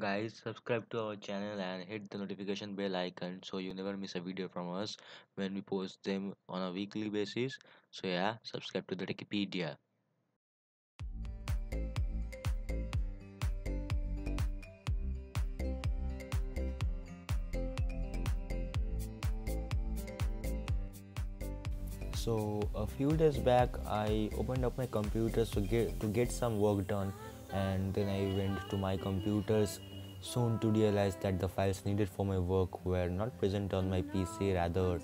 Guys, subscribe to our channel and hit the notification bell icon so you never miss a video from us when we post them on a weekly basis. So yeah, subscribe to the Techipedia. So a few days back, I opened up my computer to get to get some work done, and then I went to my computers soon to realize that the files needed for my work were not present on my PC. Rather,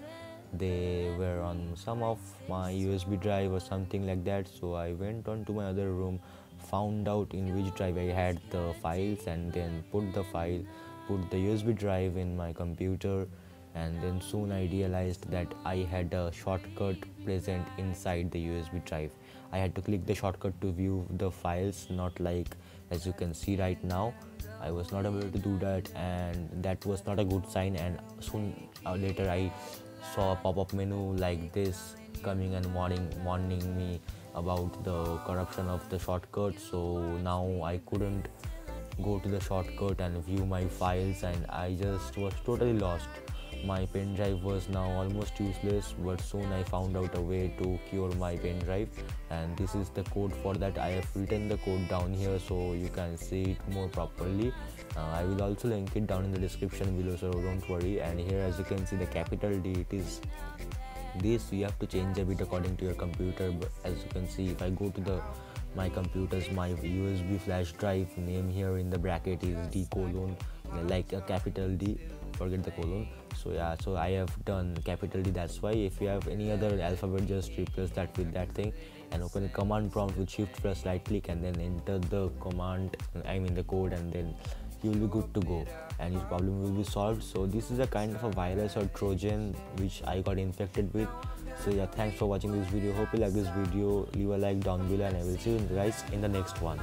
they were on some of my USB drive or something like that. So I went on to my other room, found out in which drive I had the files, and then put the file, put the USB drive in my computer and then soon I realized that I had a shortcut present inside the USB drive. I had to click the shortcut to view the files, not like as you can see right now. I was not able to do that, and that was not a good sign. And soon uh, later, I saw a pop-up menu like this coming and warning warning me about the corruption of the shortcut. So now I couldn't go to the shortcut and view my files, and I just was totally lost. My pen drive was now almost useless but soon i found out a way to cure my pen drive and this is the code for that. I have written the code down here so you can see it more properly. Uh, i will also link it down in the description below so don't worry. And here as you can see the capital d it is this. You have to change a bit according to your computer but as you can see if i go to the my computer's my usb flash drive name here in the bracket is d colon like a capital d forget the colon. So yeah so i have done capital d that's why. If you have any other alphabet just replace that with that thing and open the command prompt with shift plus right click and then enter the command i mean the code and then you will be good to go and your problem will be solved. So this is a kind of a virus or trojan which i got infected with so yeah thanks for watching this video. Hope you like this video. Leave a like down below and i will see you guys in the next one